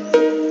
Música